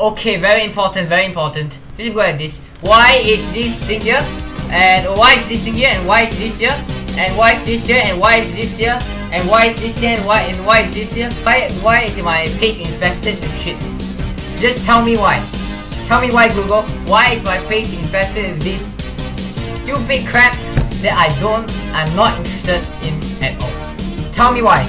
Okay, very important, very important. Let's go at this. Why is this thing here? And why is this thing here? And why is this here? And why is this here? And why is this here? And why is this here? And why and why is this here? Why why is my page infested with shit? Just tell me why. Tell me why Google. Why is my page infested with this stupid crap that I don't I'm not interested in at all? Tell me why.